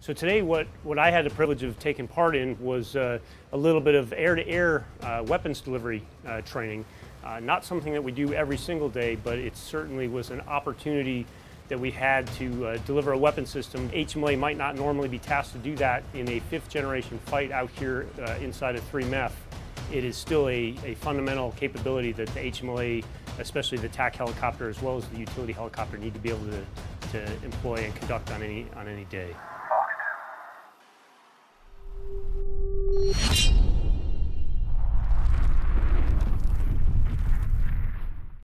So today, what, what I had the privilege of taking part in was uh, a little bit of air-to-air uh, weapons delivery uh, training. Uh, not something that we do every single day, but it certainly was an opportunity that we had to uh, deliver a weapon system. HMLA might not normally be tasked to do that in a fifth generation fight out here uh, inside of 3MEF. It is still a, a fundamental capability that the HMLA, especially the TAC helicopter as well as the utility helicopter, need to be able to, to employ and conduct on any, on any day.